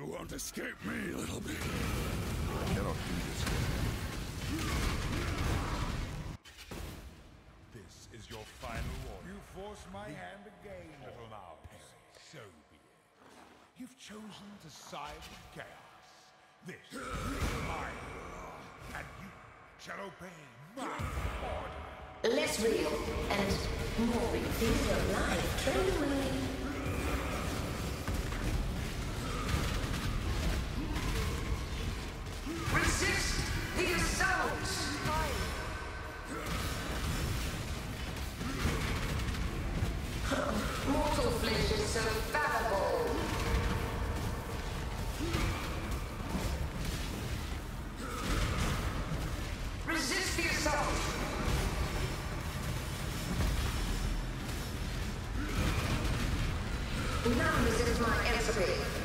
You won't escape me, little baby. I cannot do this. This is your final warning. You force my hand again, little mouse. So be it. You've chosen to side with chaos. This is my law, and you shall obey my order. Less real and more reveal your life. Train away. None resist my entropy.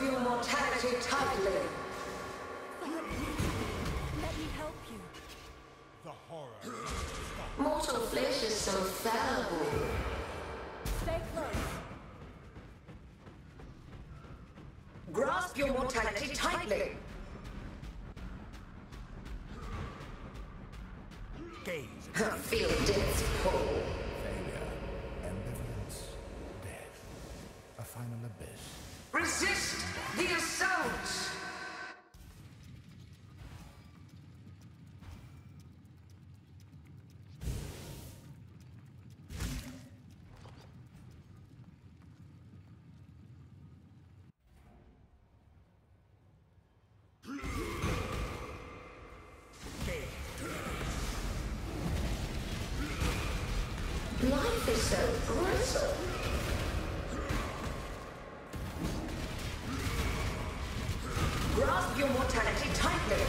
Grasp your mortality tightly. Let me help you. The horror. Mortal flesh is so fallible. Stay close. Grasp your mortality tightly. Gaze. Feel death's Grasp your mortality tightly.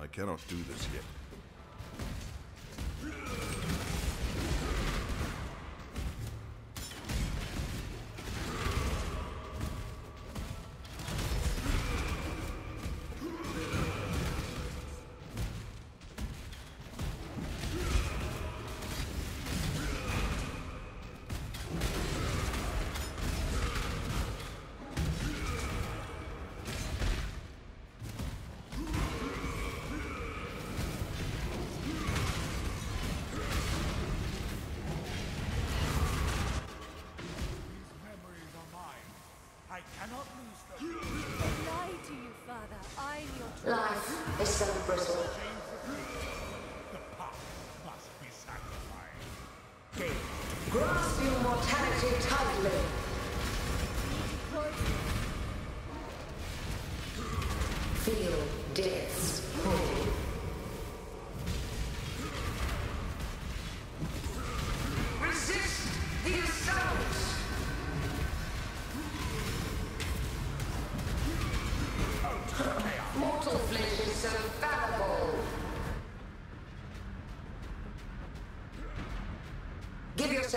I cannot do this yet. Life is so brittle. Change the future. The path must be sacrificed. Gaze. Grasp your mortality tightly. Feel death's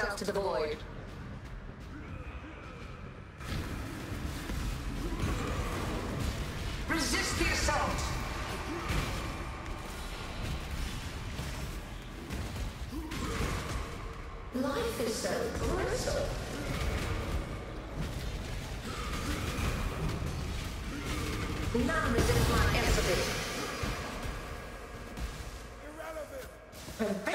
yourself to the void. Resist the assault! Life is so brittle. None resist my entity. Irrelevant!